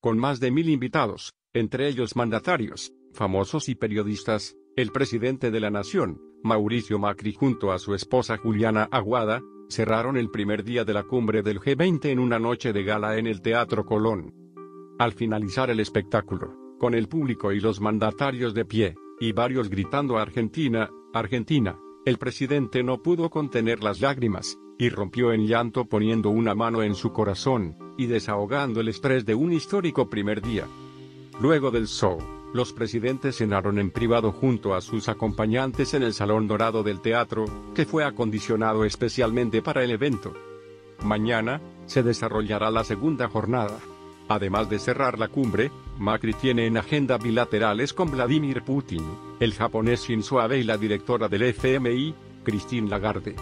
con más de mil invitados, entre ellos mandatarios, famosos y periodistas, el presidente de la nación, Mauricio Macri junto a su esposa Juliana Aguada, cerraron el primer día de la cumbre del G20 en una noche de gala en el Teatro Colón. Al finalizar el espectáculo, con el público y los mandatarios de pie, y varios gritando Argentina, Argentina, el presidente no pudo contener las lágrimas, y rompió en llanto poniendo una mano en su corazón, y desahogando el estrés de un histórico primer día. Luego del show, los presidentes cenaron en privado junto a sus acompañantes en el Salón Dorado del Teatro, que fue acondicionado especialmente para el evento. Mañana, se desarrollará la segunda jornada. Además de cerrar la cumbre, Macri tiene en agenda bilaterales con Vladimir Putin, el japonés Shinzo Abe y la directora del FMI, Christine Lagarde.